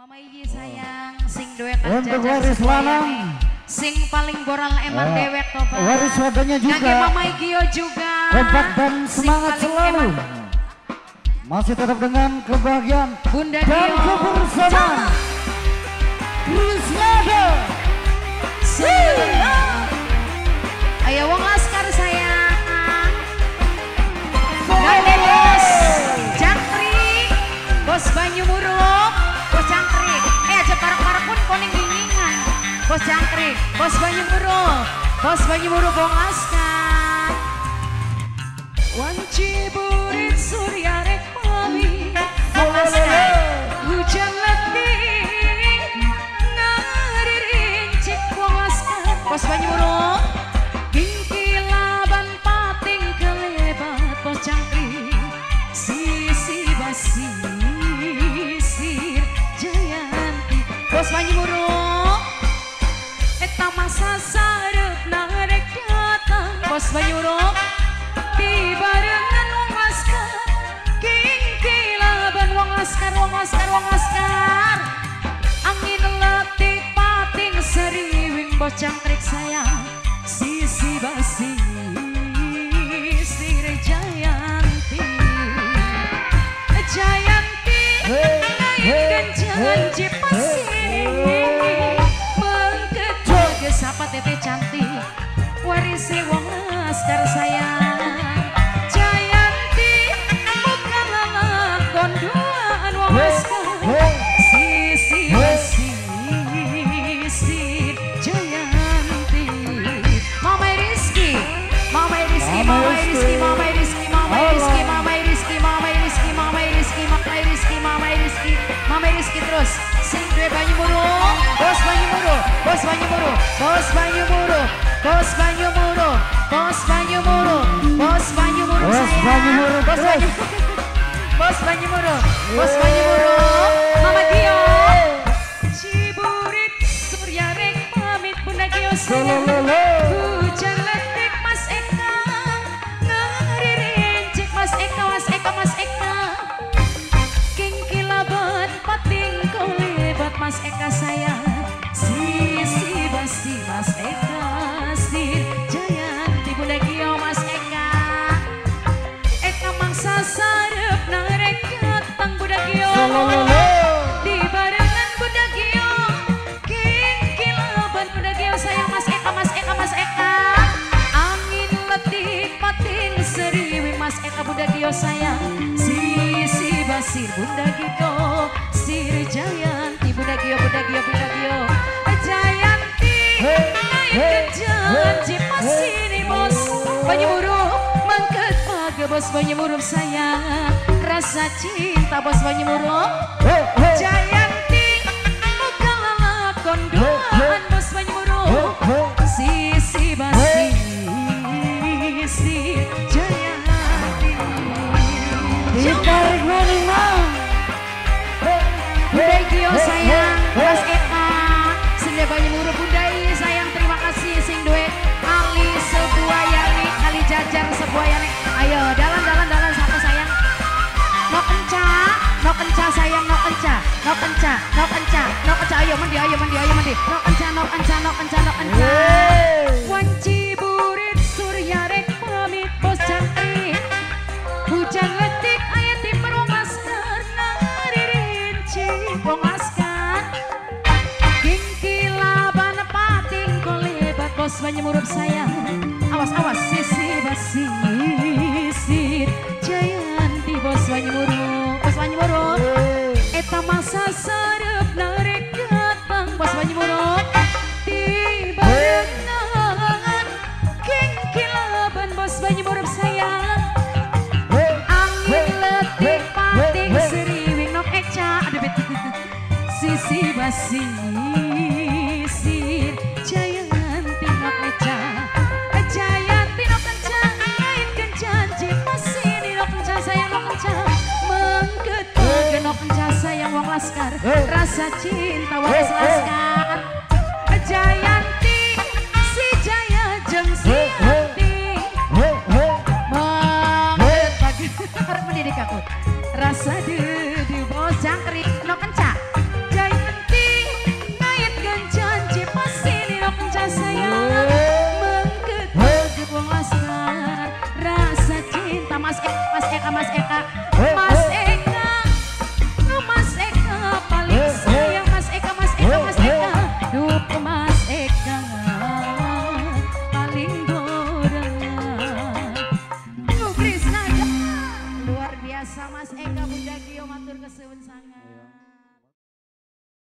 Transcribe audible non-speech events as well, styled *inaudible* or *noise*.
Mama Iji sayang sing duet Untuk waris lanang. Sing paling boral emang Ya. dewek Pak. Waris wadahnya juga. Ngake Mama Igio juga. Kompak dan Sing semangat selalu. emang Masih tetap dengan kebahagiaan Bunda dan Gio. kebersamaan. Krisnada. Ayo Bos Jangkrik, Bos Banyumuru, Bos Banyumuru Bongaska. Wanciburin Suryana. Tang masa sarap nang datang Bos banyurok Di barengan wong askar King kilaban wong askar wong askar wong askar Angin letih pating seriwing bos cangkrik sayang Sisi basi Jayanti Jayanti hey, hey, hey, hey. Sing duwe banyu muru bos banyu muru bos banyu muru bos banyu muru bos banyu muru bos banyu muru bos banyu muru Bos sayang. banyu muru, bos terus. banyu bos banyu muru bos banyu Sayang Sisi basir Bunda Jayanti Bunda Gio Bunda Gio Bunda Gio. Jayanti Hey, hey, janji hey, hey, bos Banyu ke bos Banyumurup saya Rasa cinta bos Banyumurup hey, hey. Nok Enca, Nok Enca, Nok Enca, ayo mandi, ayo mandi, ayo mandi. Nok Enca, Nok Enca, Nok Enca, Nok Enca. Wanci burit surya rek pamit bos cantik. Hujan letik ayat tim perumas nang merinci. Wong askan. Gingkila ban pating kolebat bos menyemurup sayang. Awas, awas, sisi basi. masa sarap narik katang pas banyumunok di renangan king kilaban bos banyumunok sayang. Angin letih pating seriwing nok eca. Ada beti *laughs* sisi basi. Rasa cinta waras laskar Jayanti si Jaya jeng si Ati Mengen pagi Orang mendidik aku. Rasa dedu bos jangkrik No kencak Jayanti ngait gencan Cipasini no kencak sayang Mengkut-mengkut wong laskar Rasa cinta mas Eka. Mas Eka mas Eka. Mas